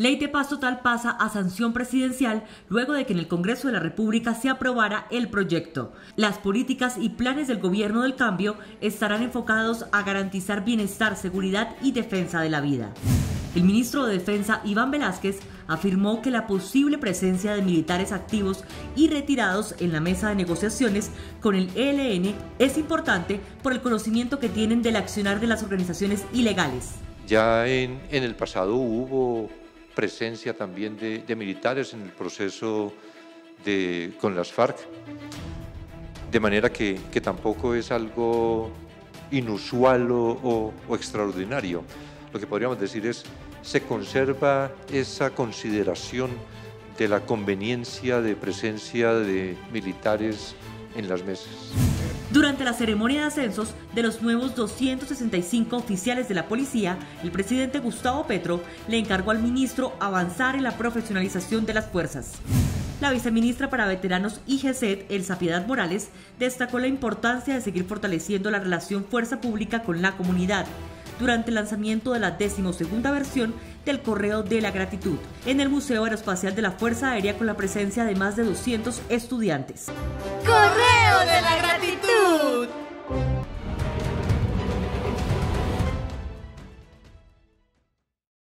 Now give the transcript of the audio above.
Ley de paz total pasa a sanción presidencial luego de que en el Congreso de la República se aprobara el proyecto. Las políticas y planes del gobierno del cambio estarán enfocados a garantizar bienestar, seguridad y defensa de la vida. El ministro de Defensa, Iván Velázquez, afirmó que la posible presencia de militares activos y retirados en la mesa de negociaciones con el ELN es importante por el conocimiento que tienen del accionar de las organizaciones ilegales. Ya en, en el pasado hubo presencia también de, militares en el proceso de, con las FARC, de manera que, tampoco es algo inusual o, extraordinario. Lo que podríamos decir es, se conserva esa consideración de la conveniencia de presencia de militares en las mesas. Durante la ceremonia de ascensos de los nuevos 265 oficiales de la policía, el presidente Gustavo Petro le encargó al ministro avanzar en la profesionalización de las fuerzas. La viceministra para veteranos y Elsa Piedad Morales, destacó la importancia de seguir fortaleciendo la relación fuerza pública con la comunidad durante el lanzamiento de la decimosegunda versión del Correo de la Gratitud en el Museo Aeroespacial de la Fuerza Aérea con la presencia de más de 200 estudiantes. Correo de la Gratitud